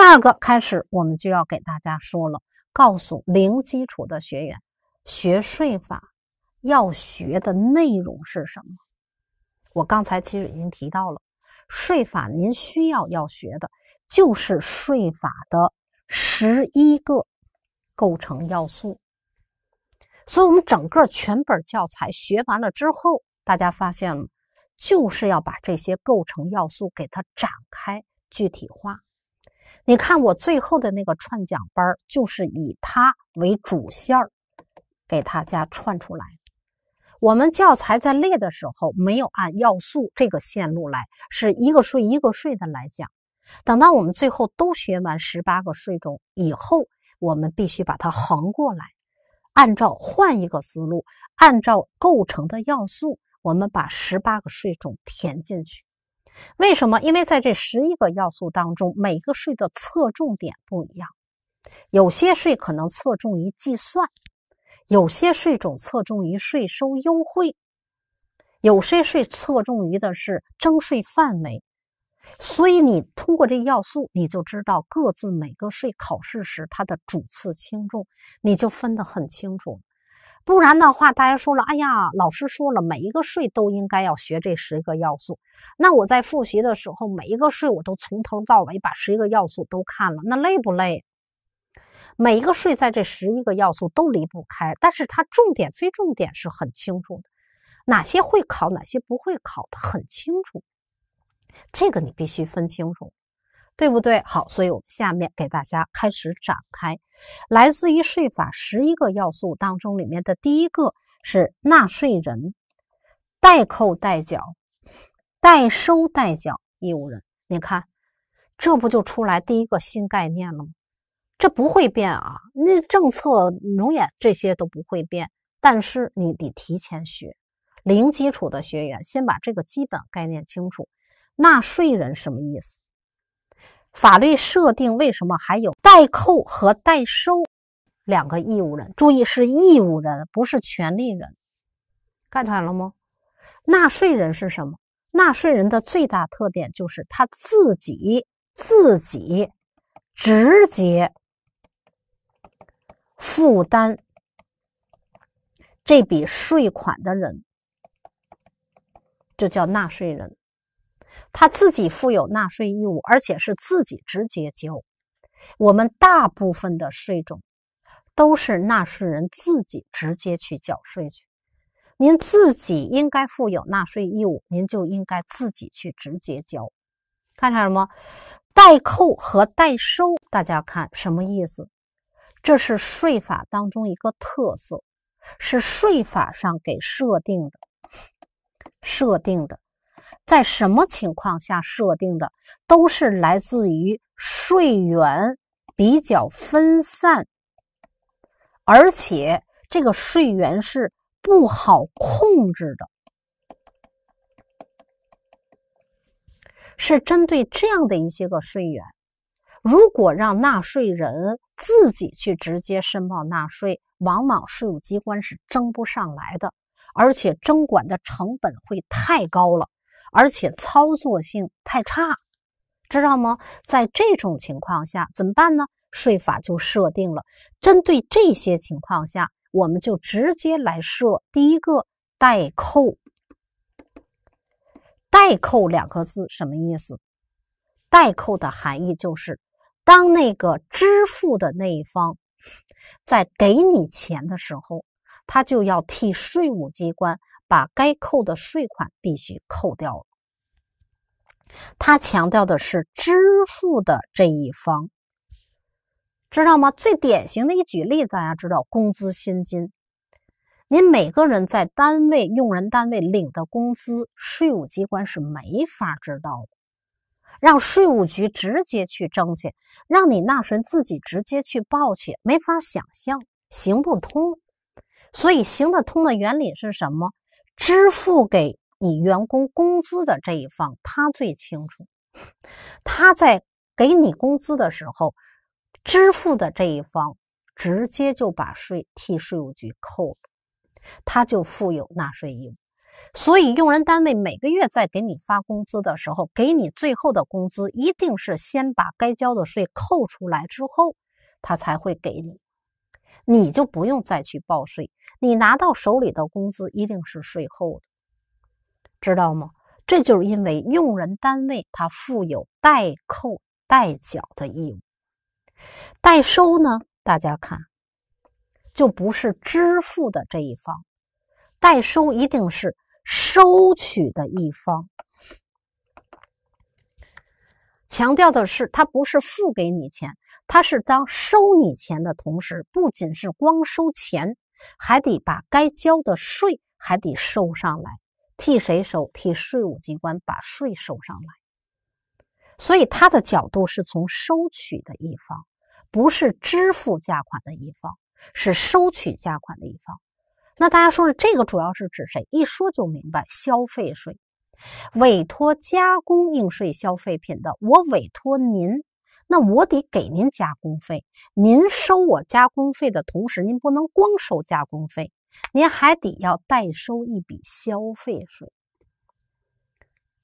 第二个开始，我们就要给大家说了，告诉零基础的学员，学税法要学的内容是什么？我刚才其实已经提到了，税法您需要要学的就是税法的十一个构成要素。所以，我们整个全本教材学完了之后，大家发现了，就是要把这些构成要素给它展开具体化。你看，我最后的那个串讲班就是以它为主线儿，给大家串出来。我们教材在列的时候，没有按要素这个线路来，是一个税一个税的来讲。等到我们最后都学完十八个税种以后，我们必须把它横过来。按照换一个思路，按照构成的要素，我们把十八个税种填进去。为什么？因为在这十一个要素当中，每个税的侧重点不一样。有些税可能侧重于计算，有些税种侧重于税收优惠，有些税侧重于的是征税范围。所以你通过这个要素，你就知道各自每个税考试时它的主次轻重，你就分得很清楚。不然的话，大家说了，哎呀，老师说了，每一个税都应该要学这十个要素。那我在复习的时候，每一个税我都从头到尾把十一个要素都看了，那累不累？每一个税在这十一个要素都离不开，但是它重点非重点是很清楚的，哪些会考，哪些不会考，它很清楚。这个你必须分清楚，对不对？好，所以我们下面给大家开始展开，来自于税法十一个要素当中，里面的第一个是纳税人代扣代缴、代收代缴义务人。你看，这不就出来第一个新概念了吗？这不会变啊，那政策、永远这些都不会变，但是你得提前学，零基础的学员先把这个基本概念清楚。纳税人什么意思？法律设定为什么还有代扣和代收两个义务人？注意是义务人，不是权利人。看出来了吗？纳税人是什么？纳税人的最大特点就是他自己自己直接负担这笔税款的人，就叫纳税人。他自己负有纳税义务，而且是自己直接交。我们大部分的税种都是纳税人自己直接去缴税去。您自己应该负有纳税义务，您就应该自己去直接交。看出来了吗？代扣和代收，大家看什么意思？这是税法当中一个特色，是税法上给设定的，设定的。在什么情况下设定的，都是来自于税源比较分散，而且这个税源是不好控制的，是针对这样的一些个税源。如果让纳税人自己去直接申报纳税，往往税务机关是征不上来的，而且征管的成本会太高了。而且操作性太差，知道吗？在这种情况下怎么办呢？税法就设定了，针对这些情况下，我们就直接来设第一个代扣。代扣两个字什么意思？代扣的含义就是，当那个支付的那一方在给你钱的时候，他就要替税务机关。把该扣的税款必须扣掉了。他强调的是支付的这一方，知道吗？最典型的一举例，大家知道工资薪金。您每个人在单位用人单位领的工资，税务机关是没法知道的。让税务局直接去征去，让你纳税人自己直接去报去，没法想象，行不通。所以行得通的原理是什么？支付给你员工工资的这一方，他最清楚。他在给你工资的时候，支付的这一方直接就把税替税务局扣了，他就负有纳税义务。所以用人单位每个月在给你发工资的时候，给你最后的工资一定是先把该交的税扣出来之后，他才会给你，你就不用再去报税。你拿到手里的工资一定是税后的，知道吗？这就是因为用人单位他负有代扣代缴的义务，代收呢，大家看，就不是支付的这一方，代收一定是。收取的一方，强调的是，他不是付给你钱，他是当收你钱的同时，不仅是光收钱，还得把该交的税还得收上来。替谁收？替税务机关把税收上来。所以他的角度是从收取的一方，不是支付价款的一方，是收取价款的一方。那大家说说，这个主要是指谁？一说就明白，消费税，委托加工应税消费品的，我委托您，那我得给您加工费。您收我加工费的同时，您不能光收加工费，您还得要代收一笔消费税，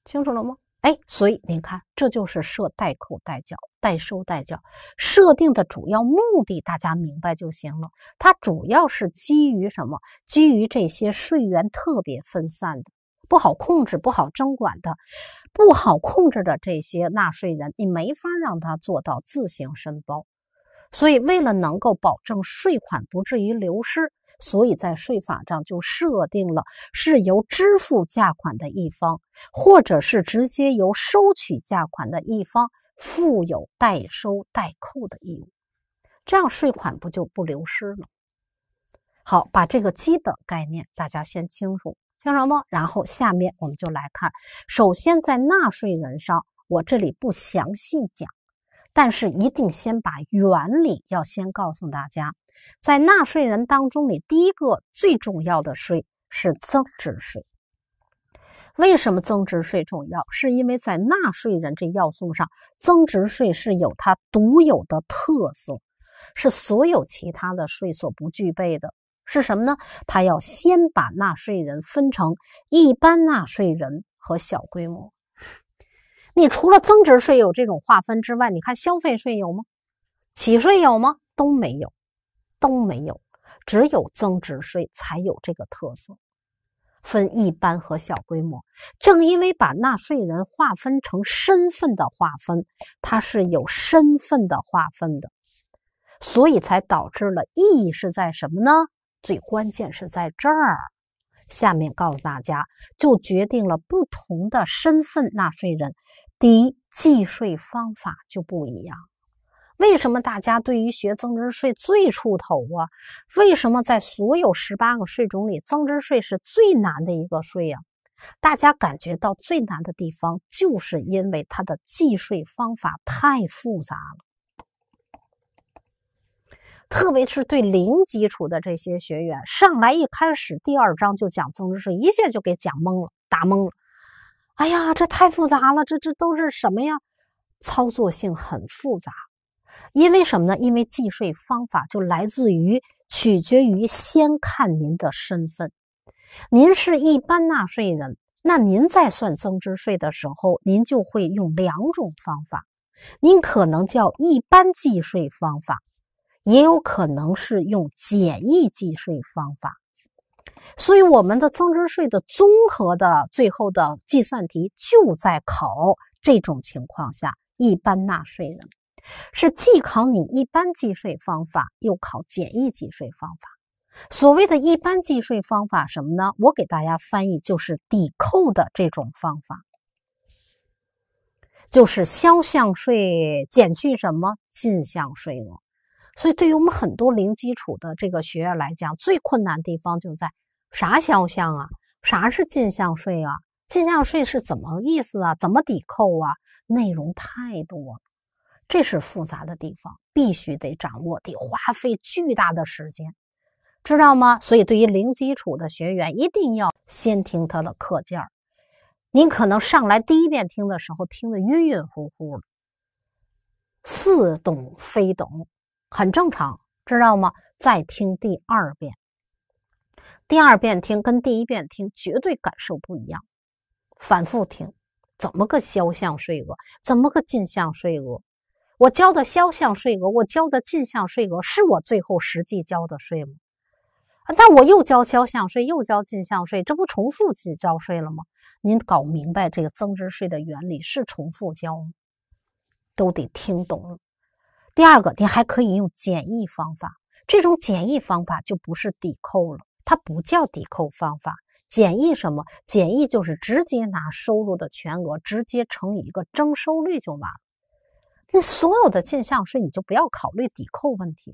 清楚了吗？哎，所以您看，这就是设代扣代缴、代收代缴设定的主要目的，大家明白就行了。它主要是基于什么？基于这些税源特别分散的、不好控制、不好征管的、不好控制的这些纳税人，你没法让他做到自行申报。所以，为了能够保证税款不至于流失。所以在税法上就设定了是由支付价款的一方，或者是直接由收取价款的一方负有代收代扣的义务，这样税款不就不流失了？好，把这个基本概念大家先清楚，清楚吗？然后下面我们就来看，首先在纳税人上，我这里不详细讲，但是一定先把原理要先告诉大家。在纳税人当中里，第一个最重要的税是增值税。为什么增值税重要？是因为在纳税人这要素上，增值税是有它独有的特色，是所有其他的税所不具备的。是什么呢？他要先把纳税人分成一般纳税人和小规模。你除了增值税有这种划分之外，你看消费税有吗？企税有吗？都没有。都没有，只有增值税才有这个特色，分一般和小规模。正因为把纳税人划分成身份的划分，它是有身份的划分的，所以才导致了意义是在什么呢？最关键是在这儿。下面告诉大家，就决定了不同的身份纳税人，第一计税方法就不一样。为什么大家对于学增值税最出头啊？为什么在所有十八个税种里，增值税是最难的一个税呀？大家感觉到最难的地方，就是因为它的计税方法太复杂了。特别是对零基础的这些学员，上来一开始第二章就讲增值税，一下就给讲懵了，打懵了。哎呀，这太复杂了，这这都是什么呀？操作性很复杂。因为什么呢？因为计税方法就来自于取决于先看您的身份。您是一般纳税人，那您在算增值税的时候，您就会用两种方法。您可能叫一般计税方法，也有可能是用简易计税方法。所以，我们的增值税的综合的最后的计算题就在考这种情况下一般纳税人。是既考你一般计税方法，又考简易计税方法。所谓的一般计税方法什么呢？我给大家翻译就是抵扣的这种方法，就是销项税减去什么进项税额。所以，对于我们很多零基础的这个学员来讲，最困难的地方就在啥销项啊？啥是进项税啊？进项税是怎么意思啊？怎么抵扣啊？内容太多了。这是复杂的地方，必须得掌握，得花费巨大的时间，知道吗？所以，对于零基础的学员，一定要先听他的课件儿。您可能上来第一遍听的时候，听得晕晕乎乎的，似懂非懂，很正常，知道吗？再听第二遍，第二遍听跟第一遍听绝对感受不一样，反复听，怎么个肖像税额？怎么个进项税额？我交的肖像税额，我交的进项税额，是我最后实际交的税吗？但我又交肖像税，又交进项税，这不重复去交税了吗？您搞明白这个增值税的原理是重复交吗？都得听懂。第二个，你还可以用简易方法，这种简易方法就不是抵扣了。它不叫抵扣方法，简易什么？简易就是直接拿收入的全额直接乘以一个征收率就完了。那所有的进项税你就不要考虑抵扣问题。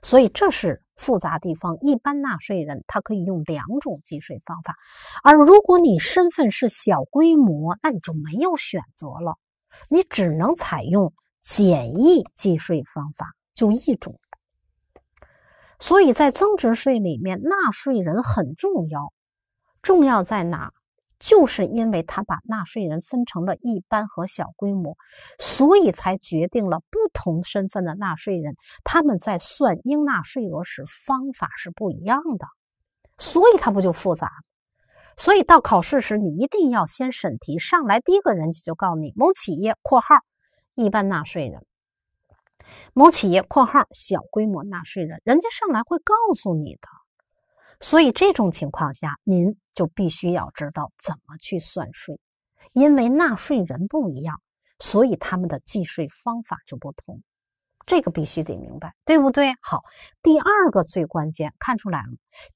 所以这是复杂地方。一般纳税人他可以用两种计税方法，而如果你身份是小规模，那你就没有选择了，你只能采用简易计税方法，就一种。所以在增值税里面，纳税人很重要。重要在哪？就是因为他把纳税人分成了一般和小规模，所以才决定了不同身份的纳税人他们在算应纳税额时方法是不一样的。所以它不就复杂？所以到考试时，你一定要先审题，上来第一个人就告诉你某企业（括号一般纳税人）。某企业（括号小规模纳税人），人家上来会告诉你的，所以这种情况下，您就必须要知道怎么去算税，因为纳税人不一样，所以他们的计税方法就不同。这个必须得明白，对不对？好，第二个最关键，看出来了。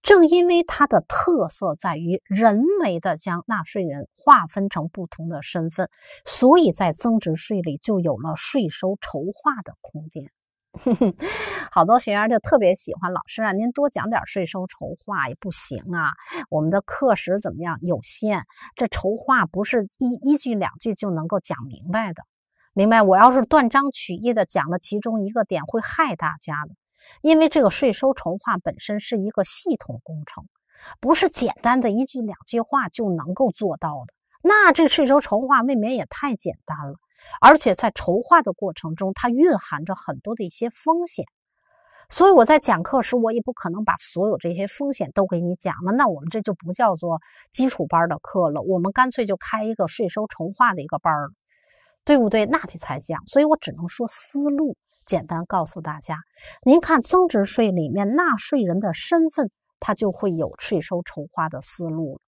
正因为它的特色在于人为的将纳税人划分成不同的身份，所以在增值税里就有了税收筹划的空间。好多学员就特别喜欢老师啊，您多讲点税收筹划也不行啊。我们的课时怎么样？有限，这筹划不是一一句两句就能够讲明白的。明白，我要是断章取义的讲了其中一个点，会害大家的。因为这个税收筹划本身是一个系统工程，不是简单的一句两句话就能够做到的。那这税收筹划未免也太简单了，而且在筹划的过程中，它蕴含着很多的一些风险。所以我在讲课时，我也不可能把所有这些风险都给你讲了。那我们这就不叫做基础班的课了，我们干脆就开一个税收筹划的一个班了。对不对？那得才讲，所以我只能说思路，简单告诉大家。您看增值税里面纳税人的身份，它就会有税收筹划的思路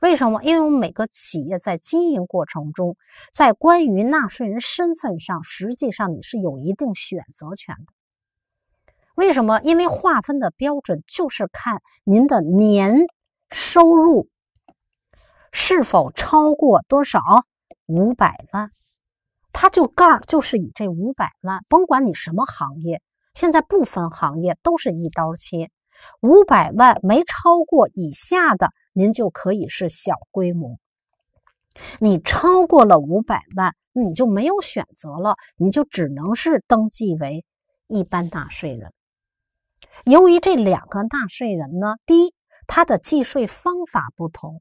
为什么？因为我们每个企业在经营过程中，在关于纳税人身份上，实际上你是有一定选择权的。为什么？因为划分的标准就是看您的年收入是否超过多少五百万。他就杠就是以这五百万，甭管你什么行业，现在不分行业都是一刀切，五百万没超过以下的，您就可以是小规模。你超过了五百万，你就没有选择了，你就只能是登记为一般纳税人。由于这两个纳税人呢，第一，他的计税方法不同；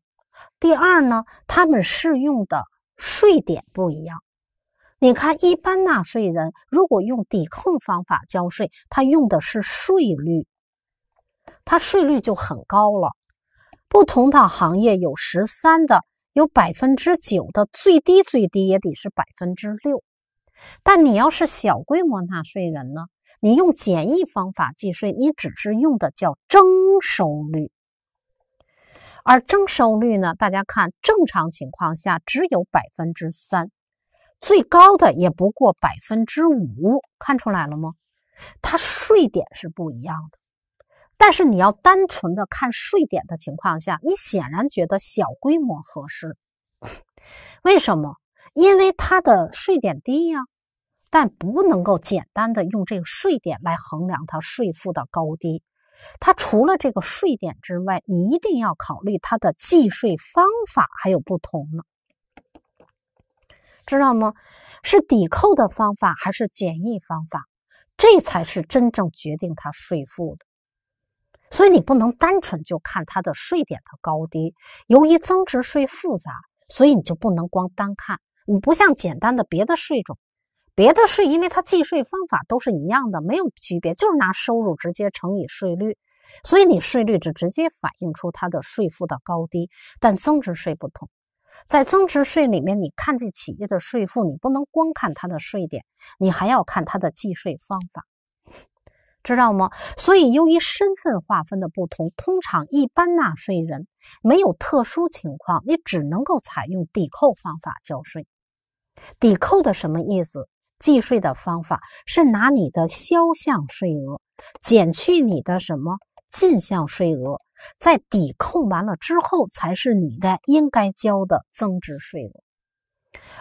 第二呢，他们适用的税点不一样。你看，一般纳税人如果用抵扣方法交税，他用的是税率，他税率就很高了。不同的行业有十三的，有百分之九的，最低最低也得是百分之六。但你要是小规模纳税人呢，你用简易方法计税，你只是用的叫征收率，而征收率呢，大家看，正常情况下只有百分之三。最高的也不过百分之五，看出来了吗？它税点是不一样的，但是你要单纯的看税点的情况下，你显然觉得小规模合适。为什么？因为它的税点低呀，但不能够简单的用这个税点来衡量它税负的高低。它除了这个税点之外，你一定要考虑它的计税方法还有不同呢。知道吗？是抵扣的方法还是简易方法？这才是真正决定他税负的。所以你不能单纯就看它的税点的高低。由于增值税复杂，所以你就不能光单看。你不像简单的别的税种，别的税因为它计税方法都是一样的，没有区别，就是拿收入直接乘以税率。所以你税率就直接反映出它的税负的高低。但增值税不同，在增值税里面，你看这企业的税负，你不能光看它的税点，你还要看它的计税方法，知道吗？所以由于身份划分的不同，通常一般纳税人没有特殊情况，你只能够采用抵扣方法交税。抵扣的什么意思？计税的方法是拿你的销项税额减去你的什么进项税额，在抵扣完了之后，才是你该应该交的增值税额。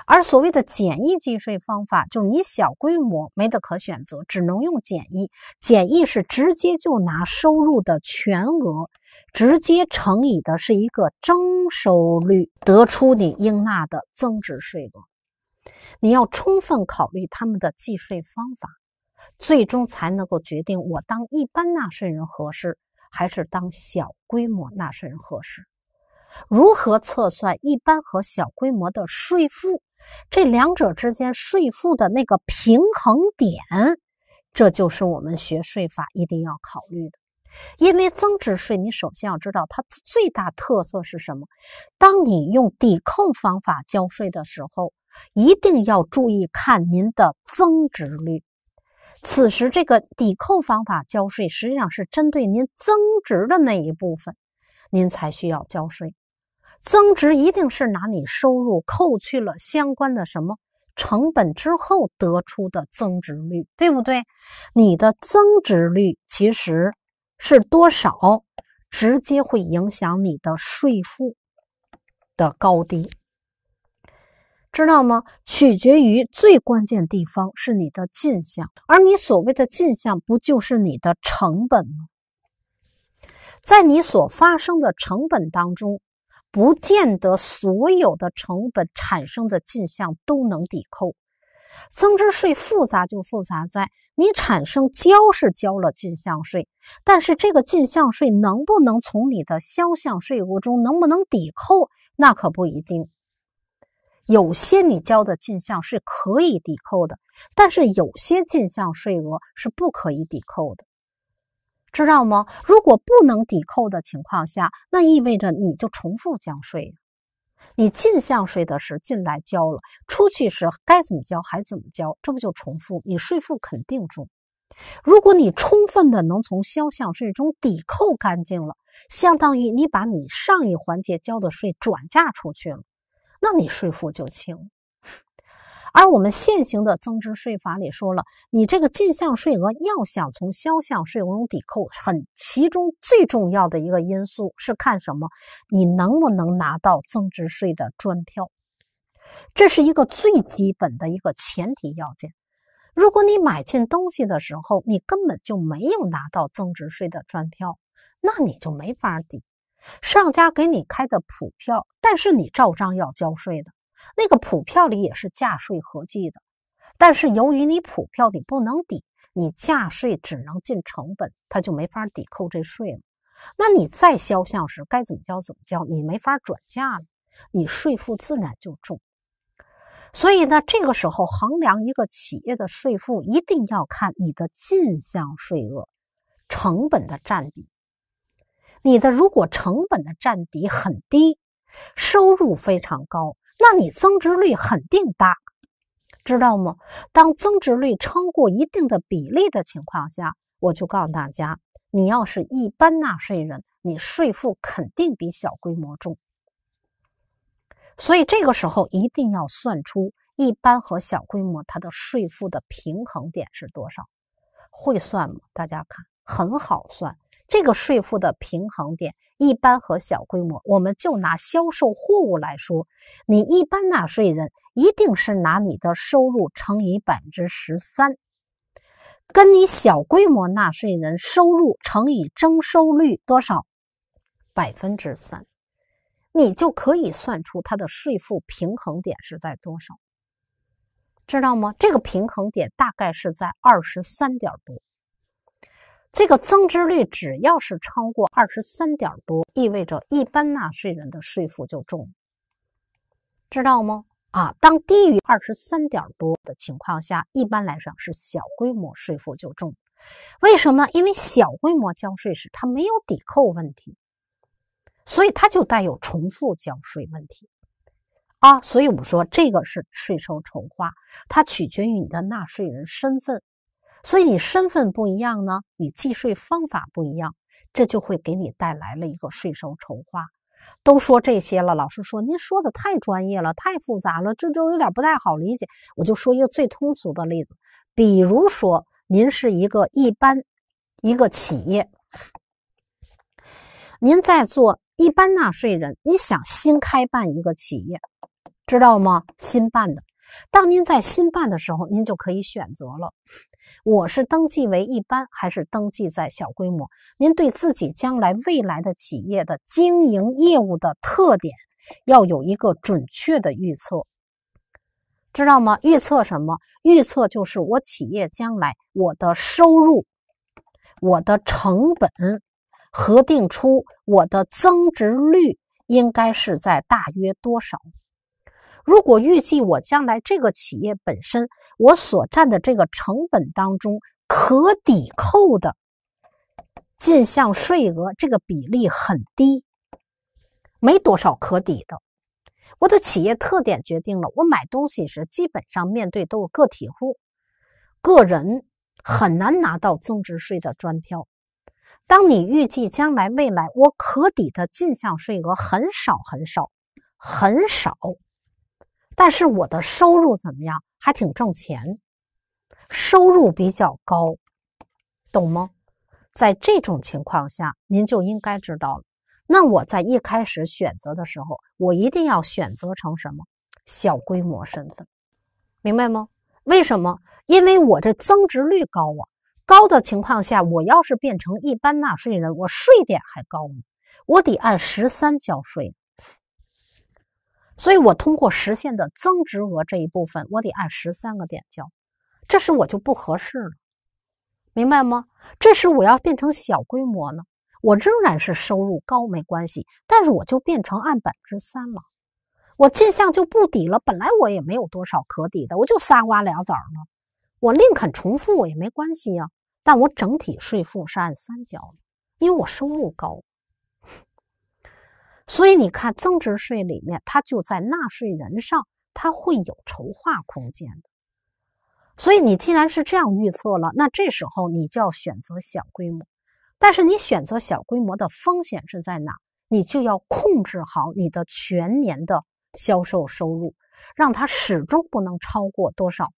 而所谓的简易计税方法，就是你小规模没得可选择，只能用简易。简易是直接就拿收入的全额，直接乘以的是一个征收率，得出你应纳的增值税额。你要充分考虑他们的计税方法，最终才能够决定我当一般纳税人合适，还是当小规模纳税人合适。如何测算一般和小规模的税负？这两者之间税负的那个平衡点，这就是我们学税法一定要考虑的。因为增值税，你首先要知道它最大特色是什么。当你用抵扣方法交税的时候，一定要注意看您的增值率。此时，这个抵扣方法交税实际上是针对您增值的那一部分，您才需要交税。增值一定是拿你收入扣去了相关的什么成本之后得出的增值率，对不对？你的增值率其实是多少，直接会影响你的税负的高低。知道吗？取决于最关键地方是你的进项，而你所谓的进项不就是你的成本吗？在你所发生的成本当中，不见得所有的成本产生的进项都能抵扣。增值税复杂就复杂在你产生交是交了进项税，但是这个进项税能不能从你的销项税额中能不能抵扣，那可不一定。有些你交的进项是可以抵扣的，但是有些进项税额是不可以抵扣的，知道吗？如果不能抵扣的情况下，那意味着你就重复交税。你进项税的是进来交了，出去时该怎么交还怎么交，这不就重复？你税负肯定重。如果你充分的能从销项税中抵扣干净了，相当于你把你上一环节交的税转嫁出去了。那你税负就轻，而我们现行的增值税法里说了，你这个进项税额要想从销项税额中抵扣，很其中最重要的一个因素是看什么？你能不能拿到增值税的专票？这是一个最基本的一个前提要件。如果你买进东西的时候，你根本就没有拿到增值税的专票，那你就没法抵。上家给你开的普票，但是你照章要交税的。那个普票里也是价税合计的，但是由于你普票你不能抵，你价税只能进成本，它就没法抵扣这税了。那你再销项时该怎么交怎么交，你没法转嫁了，你税负自然就重。所以呢，这个时候衡量一个企业的税负，一定要看你的进项税额成本的占比。你的如果成本的占比很低，收入非常高，那你增值率肯定大，知道吗？当增值率超过一定的比例的情况下，我就告诉大家，你要是一般纳税人，你税负肯定比小规模重。所以这个时候一定要算出一般和小规模它的税负的平衡点是多少，会算吗？大家看，很好算。这个税负的平衡点，一般和小规模，我们就拿销售货物来说，你一般纳税人一定是拿你的收入乘以百分之十三，跟你小规模纳税人收入乘以征收率多少？百分之三，你就可以算出它的税负平衡点是在多少，知道吗？这个平衡点大概是在二十三点多。这个增值率只要是超过二十三点多，意味着一般纳税人的税负就重，知道吗？啊，当低于二十三点多的情况下，一般来讲是小规模税负就重。为什么？因为小规模交税时它没有抵扣问题，所以它就带有重复交税问题啊。所以我们说这个是税收筹划，它取决于你的纳税人身份。所以你身份不一样呢，你计税方法不一样，这就会给你带来了一个税收筹划。都说这些了，老师说您说的太专业了，太复杂了，这就有点不太好理解。我就说一个最通俗的例子，比如说您是一个一般一个企业，您在做一般纳税人，你想新开办一个企业，知道吗？新办的，当您在新办的时候，您就可以选择了。我是登记为一般还是登记在小规模？您对自己将来未来的企业的经营业务的特点要有一个准确的预测，知道吗？预测什么？预测就是我企业将来我的收入、我的成本核定出我的增值率应该是在大约多少。如果预计我将来这个企业本身我所占的这个成本当中可抵扣的进项税额这个比例很低，没多少可抵的，我的企业特点决定了我买东西时基本上面对都是个体户，个人很难拿到增值税的专票。当你预计将来未来我可抵的进项税额很少很少很少。但是我的收入怎么样？还挺挣钱，收入比较高，懂吗？在这种情况下，您就应该知道了。那我在一开始选择的时候，我一定要选择成什么小规模身份，明白吗？为什么？因为我这增值率高啊，高的情况下，我要是变成一般纳税人，我税点还高呢，我得按十三交税。所以我通过实现的增值额这一部分，我得按十三个点交，这时我就不合适了，明白吗？这时我要变成小规模呢，我仍然是收入高没关系，但是我就变成按百分之三了，我进项就不抵了。本来我也没有多少可抵的，我就仨瓜俩枣呢，我宁肯重复也没关系呀，但我整体税负是按三交的，因为我收入高。所以你看，增值税里面，它就在纳税人上，它会有筹划空间的。所以你既然是这样预测了，那这时候你就要选择小规模。但是你选择小规模的风险是在哪？你就要控制好你的全年的销售收入，让它始终不能超过多少？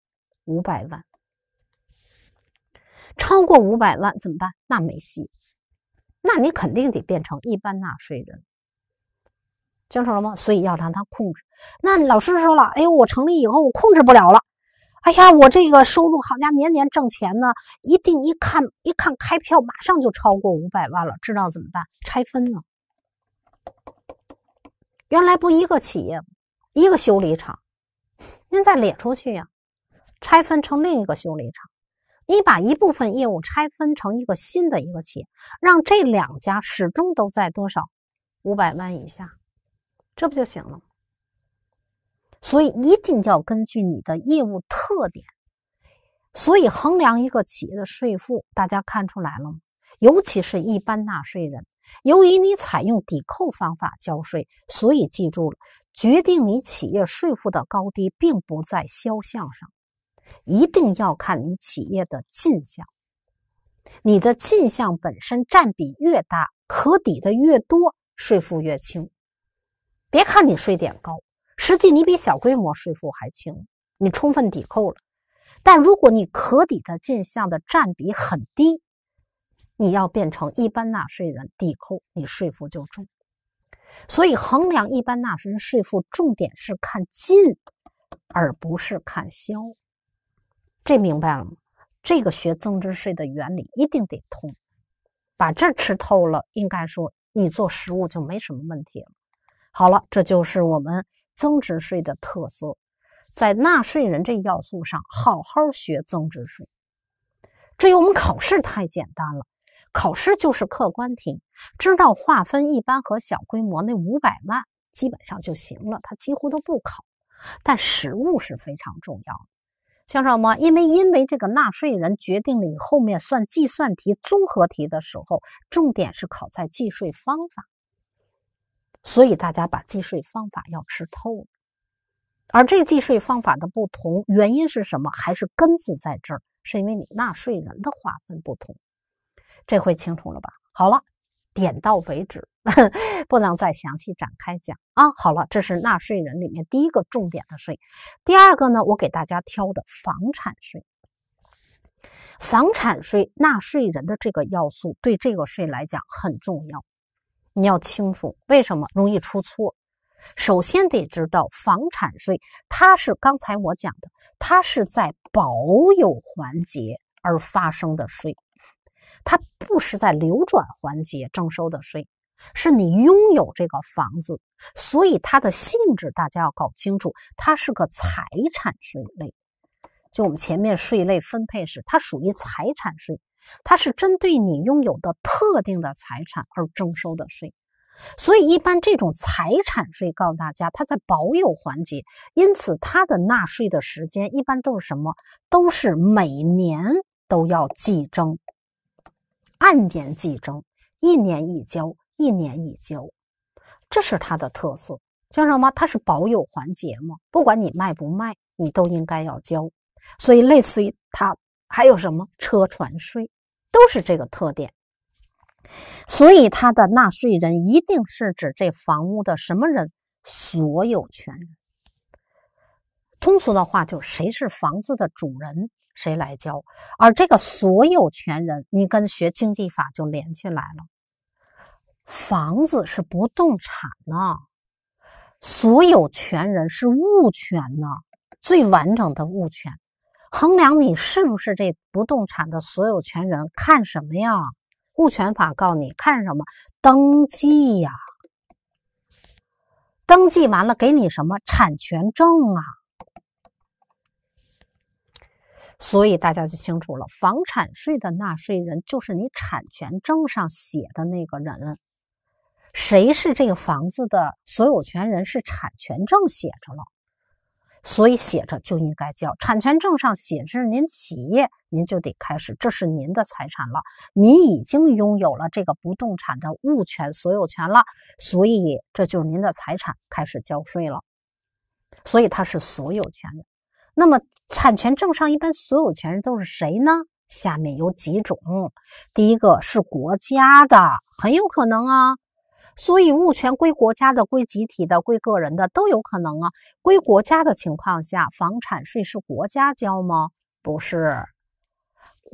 五百万。超过五百万怎么办？那没戏，那你肯定得变成一般纳税人。清楚了吗？所以要让他控制。那老师说了，哎呦，我成立以后我控制不了了。哎呀，我这个收入好家年年挣钱呢，一定一看一看开票，马上就超过五百万了。知道怎么办？拆分呢？原来不一个企业，一个修理厂，您再列出去呀，拆分成另一个修理厂，你把一部分业务拆分成一个新的一个企业，让这两家始终都在多少五百万以下。这不就行了？所以一定要根据你的业务特点，所以衡量一个企业的税负，大家看出来了吗？尤其是一般纳税人，由于你采用抵扣方法交税，所以记住了，决定你企业税负的高低，并不在销项上，一定要看你企业的进项。你的进项本身占比越大，可抵的越多，税负越轻。别看你税点高，实际你比小规模税负还轻，你充分抵扣了。但如果你可抵的进项的占比很低，你要变成一般纳税人，抵扣你税负就重。所以衡量一般纳税人税负，重点是看进，而不是看销。这明白了吗？这个学增值税的原理一定得通，把这吃透了，应该说你做实务就没什么问题了。好了，这就是我们增值税的特色，在纳税人这要素上好好学增值税。至于我们考试太简单了，考试就是客观题，知道划分一般和小规模那五百万基本上就行了，它几乎都不考。但实务是非常重要的，像什么？因为因为这个纳税人决定了你后面算计算题、综合题的时候，重点是考在计税方法，所以大家把计税方法要吃透。而这计税方法的不同，原因是什么？还是根子在这儿？是因为你纳税人的划分不同。这回清楚了吧？好了，点到为止，不能再详细展开讲啊。好了，这是纳税人里面第一个重点的税。第二个呢，我给大家挑的房产税。房产税纳税人的这个要素，对这个税来讲很重要。你要清楚为什么容易出错。首先得知道，房产税它是刚才我讲的，它是在保有环节而发生的税，它不是在流转环节征收的税，是你拥有这个房子，所以它的性质大家要搞清楚，它是个财产税类。就我们前面税类分配时，它属于财产税，它是针对你拥有的特定的财产而征收的税。所以，一般这种财产税，告诉大家，它在保有环节，因此它的纳税的时间一般都是什么？都是每年都要计征，按年计征，一年一交，一年一交，这是它的特色。叫什么？它是保有环节嘛，不管你卖不卖，你都应该要交。所以，类似于它还有什么车船税，都是这个特点。所以，他的纳税人一定是指这房屋的什么人？所有权人。通俗的话，就谁是房子的主人，谁来交。而这个所有权人，你跟学经济法就连起来了。房子是不动产呐，所有权人是物权呐，最完整的物权。衡量你是不是这不动产的所有权人，看什么呀？物权法告你看什么？登记呀，登记完了给你什么产权证啊？所以大家就清楚了，房产税的纳税人就是你产权证上写的那个人。谁是这个房子的所有权人？是产权证写着了。所以写着就应该交产权证上写着您企业，您就得开始，这是您的财产了，您已经拥有了这个不动产的物权所有权了，所以这就是您的财产，开始交税了。所以它是所有权人。那么产权证上一般所有权人都是谁呢？下面有几种，第一个是国家的，很有可能啊。所以物权归国家的、归集体的、归个人的都有可能啊。归国家的情况下，房产税是国家交吗？不是，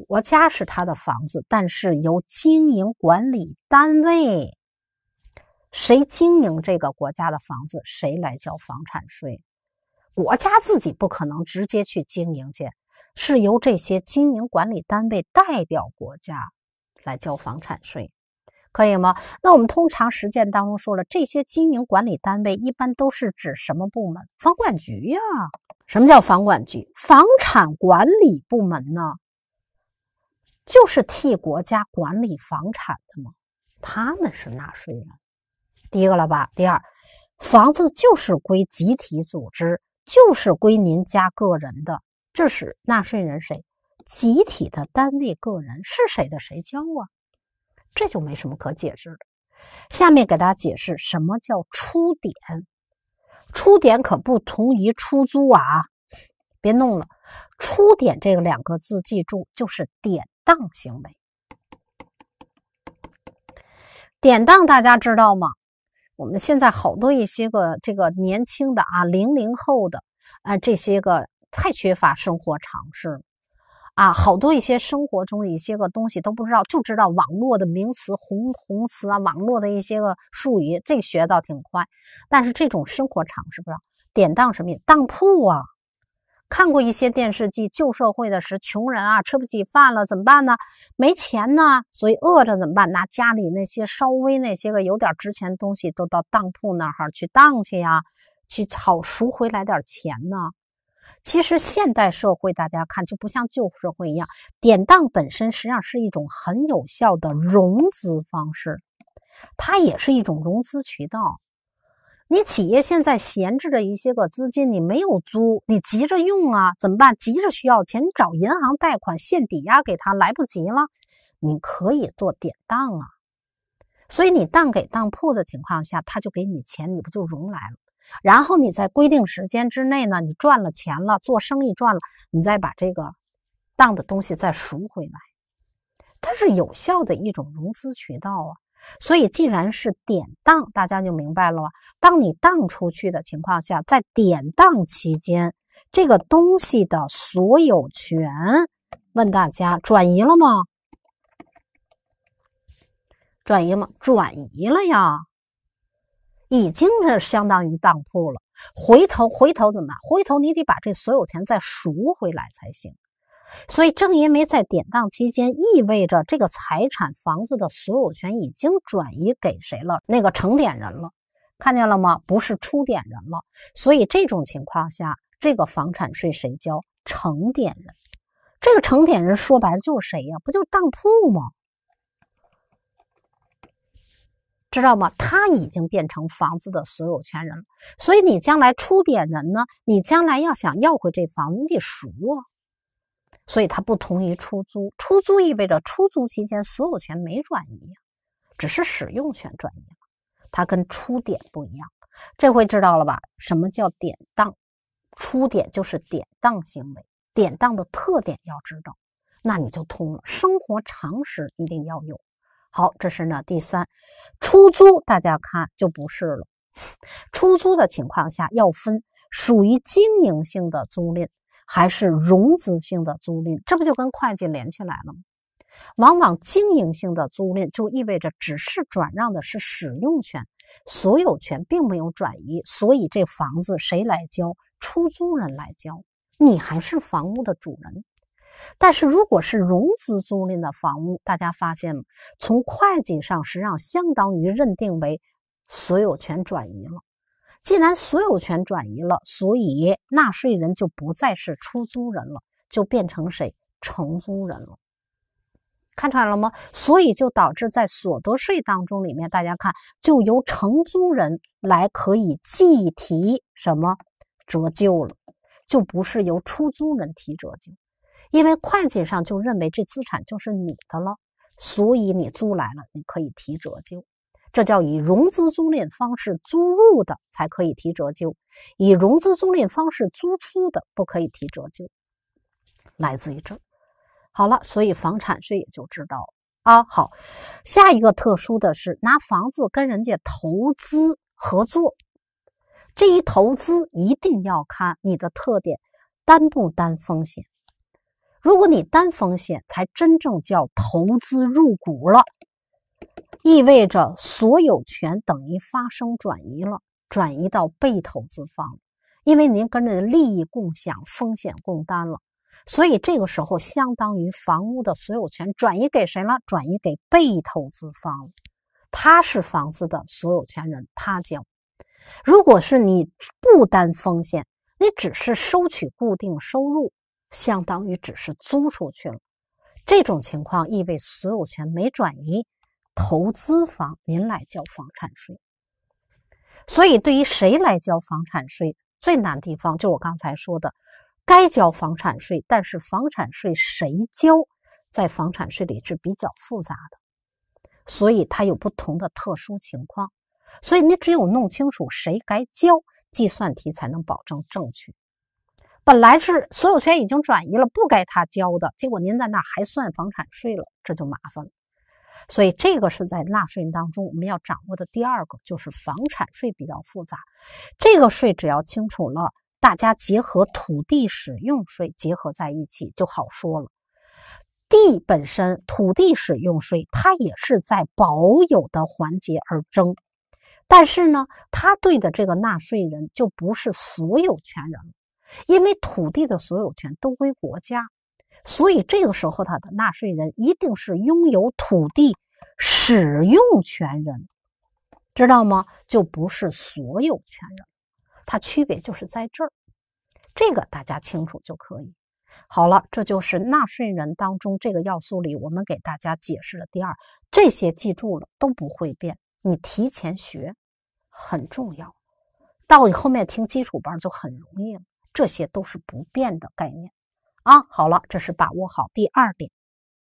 国家是他的房子，但是由经营管理单位，谁经营这个国家的房子，谁来交房产税。国家自己不可能直接去经营去，是由这些经营管理单位代表国家来交房产税。可以吗？那我们通常实践当中说了，这些经营管理单位一般都是指什么部门？房管局呀。什么叫房管局？房产管理部门呢？就是替国家管理房产的嘛。他们是纳税人。第一个了吧？第二，房子就是归集体组织，就是归您家个人的。这是纳税人谁？集体的单位个人是谁的？谁交啊？这就没什么可解释的。下面给大家解释什么叫出典。出典可不同于出租啊，别弄了。出典这个两个字，记住就是典当行为。典当大家知道吗？我们现在好多一些个这个年轻的啊，零零后的啊，这些个太缺乏生活常识了。啊，好多一些生活中的一些个东西都不知道，就知道网络的名词、红红词啊，网络的一些个术语，这学倒挺快。但是这种生活常识不知道，典当什么？当铺啊，看过一些电视剧，旧社会的时，穷人啊，吃不起饭了怎么办呢？没钱呢，所以饿着怎么办？拿家里那些稍微那些个有点值钱的东西，都到当铺那儿去当去呀，去好赎回来点钱呢。其实现代社会，大家看就不像旧社会一样，典当本身实际上是一种很有效的融资方式，它也是一种融资渠道。你企业现在闲置着一些个资金，你没有租，你急着用啊，怎么办？急着需要钱，你找银行贷款现抵押给他，来不及了。你可以做典当啊，所以你当给当铺的情况下，他就给你钱，你不就融来了？然后你在规定时间之内呢，你赚了钱了，做生意赚了，你再把这个当的东西再赎回来，它是有效的一种融资渠道啊。所以，既然是典当，大家就明白了吧？当你当出去的情况下，在典当期间，这个东西的所有权，问大家转移了吗？转移吗？转移了呀，已经是相当于当铺了。回头，回头怎么办？回头你得把这所有权再赎回来才行。所以，正因为在典当期间，意味着这个财产房子的所有权已经转移给谁了？那个承典人了，看见了吗？不是出典人了。所以这种情况下，这个房产税谁交？承典人。这个承典人说白了就是谁呀？不就是当铺吗？知道吗？他已经变成房子的所有权人了。所以你将来出典人呢？你将来要想要回这房子，你得赎啊。所以他不同于出租，出租意味着出租期间所有权没转移，只是使用权转移了。它跟出典不一样，这回知道了吧？什么叫典当？出典就是典当行为，典当的特点要知道，那你就通了。生活常识一定要有。好，这是呢第三，出租大家看就不是了。出租的情况下要分属于经营性的租赁。还是融资性的租赁，这不就跟会计连起来了吗？往往经营性的租赁就意味着只是转让的是使用权，所有权并没有转移，所以这房子谁来交？出租人来交，你还是房屋的主人。但是如果是融资租赁的房屋，大家发现从会计上实际上相当于认定为所有权转移了。既然所有权转移了，所以纳税人就不再是出租人了，就变成谁承租人了？看出来了吗？所以就导致在所得税当中里面，大家看就由承租人来可以计提什么折旧了，就不是由出租人提折旧，因为会计上就认为这资产就是你的了，所以你租来了，你可以提折旧。这叫以融资租赁方式租入的才可以提折旧，以融资租赁方式租出的不可以提折旧。来自于这儿，好了，所以房产税也就知道了啊。好，下一个特殊的是拿房子跟人家投资合作，这一投资一定要看你的特点担不担风险。如果你担风险，才真正叫投资入股了。意味着所有权等于发生转移了，转移到被投资方，因为您跟着利益共享、风险共担了，所以这个时候相当于房屋的所有权转移给谁了？转移给被投资方，他是房子的所有权人，他交。如果是你不担风险，你只是收取固定收入，相当于只是租出去了，这种情况意味所有权没转移。投资方，您来交房产税。所以，对于谁来交房产税，最难地方就我刚才说的，该交房产税，但是房产税谁交，在房产税里是比较复杂的，所以它有不同的特殊情况。所以，你只有弄清楚谁该交，计算题才能保证正确。本来是所有权已经转移了，不该他交的，结果您在那还算房产税了，这就麻烦了。所以，这个是在纳税人当中我们要掌握的第二个，就是房产税比较复杂。这个税只要清楚了，大家结合土地使用税结合在一起就好说了。地本身，土地使用税它也是在保有的环节而征，但是呢，它对的这个纳税人就不是所有权人，因为土地的所有权都归国家。所以这个时候，他的纳税人一定是拥有土地使用权人，知道吗？就不是所有权人，它区别就是在这儿，这个大家清楚就可以。好了，这就是纳税人当中这个要素里，我们给大家解释的第二，这些记住了都不会变，你提前学很重要。到你后面听基础班就很容易了。这些都是不变的概念啊。好了，这是把握好第二点。